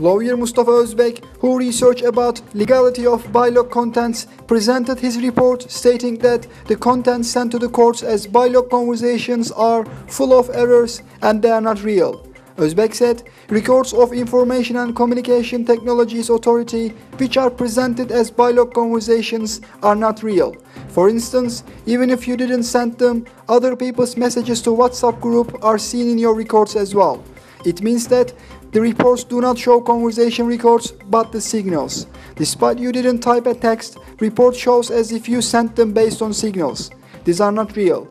Lawyer Mustafa Özbek, who researched about legality of Bylock contents, presented his report stating that the contents sent to the courts as Bylock conversations are full of errors and they are not real. Özbek said, records of Information and Communication Technologies Authority, which are presented as Bylock conversations, are not real. For instance, even if you didn't send them, other people's messages to WhatsApp group are seen in your records as well. It means that the reports do not show conversation records but the signals. Despite you didn't type a text, report shows as if you sent them based on signals. These are not real.